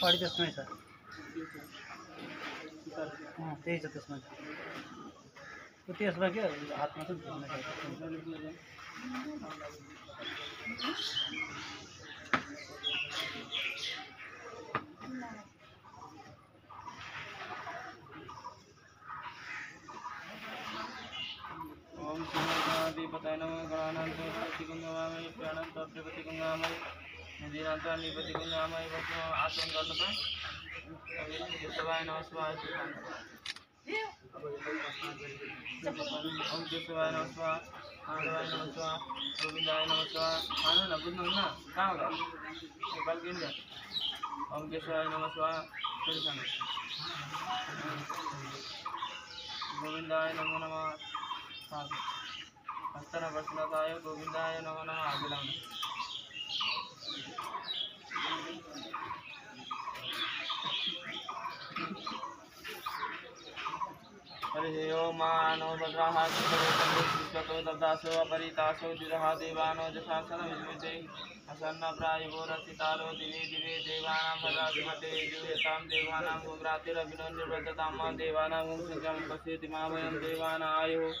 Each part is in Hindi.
पाडी त्यसमै छ अँ त्यही छ त्यसमा त्यो त्यसमा के हातमा श्रीमद्गणाधिपताय नमः गणानान्तो प्रतिकुङ्गवामय प्राणान्तो प्रतिकुङ्गामय नदीनान्तो निपतिकुङ्गामय वस्म आसन गर्नु त केशवाय नमः स्वाहा ओम केशवाय नमः स्वाहा माधवाय नमः स्वाहा गोविन्दाय नमः स्वाहा खानु न बुझ्नुहुन्न कहाँ होला नेपाल किन ओम केशवाय नमः। स्वाहा फेरि खानु गोविन्दाय नमो नमः हस्तना प्रश्नताय गोविन्दाय नमो नमः अभिलाम हरिः ओं मानो भद्राः सुतो दब्दासो अपरितासो द्विरः देवानो जशासनविस्मृते असन्नप्रायवो रचितारो दिवे दिवे देवानां भद्राधिपते जुयतां देवानां गुग्रातिरभिनो निर्व्रततां मा देवानां गुं पश्यति मा वयं देवानायुः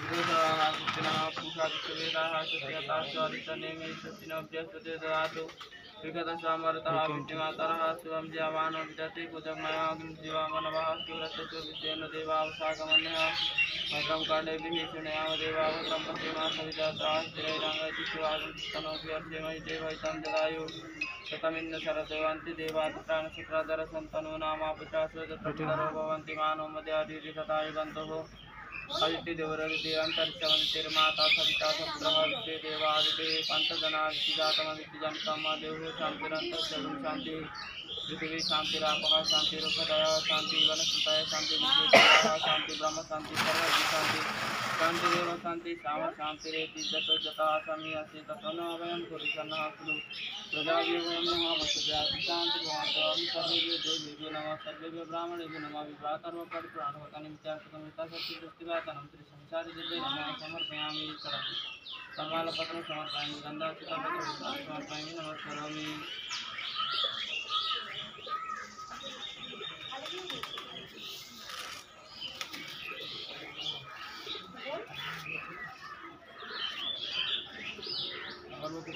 विदुषः सुस्थिनः पुखा विश्ववेदाः सुस्थिरताश्चरितनेमे सुस्थिनोऽभ्यस्पते ददातु विगतं स्वामरतः विद्यमातरः शिवं ज्यावानो विदति कुजमया अग्निजीवामनवः शिवरस्य विषयेन देवावसागमन्यः भद्रं कर्णेभिः शृणयाम देवाभद्रं पश्येमा सवितात्राः स्थिरैराङ्गति शिवागन्तनोऽभ्यर्थेमहि जलायु शतमिन्न शरदेवन्ति देवादित्राणशुक्राधर सन्तनो नामापुत्रासो तत्रो भवन्ति मानो मध्यादिरिततायुगन्तुः हरिति देवरविदे अन्तरिक्षमन्तिर्माता सविता सपुत्रः विद्ये देवादिते पञ्चजनादिजातमदित्यजन्तं देवो शान्तिरन्तर्शं शान्तिः। पृथिवी शान्तिरापः शान्तिरुपदयः शान्ति वनस्पतयः विद्युतः शान्ति ब्रह्म, शान्ति सर्वज्ञ शान्ति। शान्तिरेव शान्ति श्याम शान्तिरेति, जतो जतः समी अस्ति ततो न वयं पुरुषन्नः खलु नमः नमः सर्वेभ्यो ब्राह्मणेभ्यो नमः विवाहकर्मपरिप्राणवकनिमित्यार्थकमिता शक्तिदृष्टिवातनं त्रिसंसारिजते नमः समर्पयामि चरति कपालपत्रं समर्पयामि गन्धाचितपत्रं समर्पयामि अगरबत्ती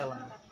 Até lá.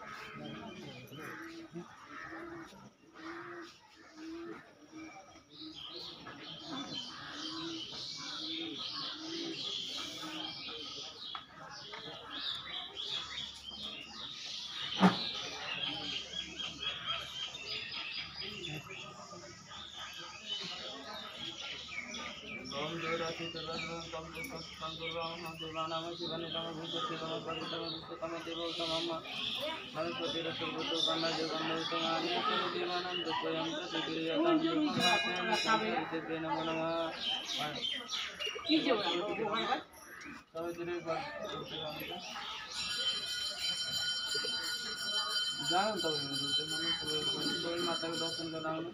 जानु तपाईँ माताको दर्शन गर्न आउनु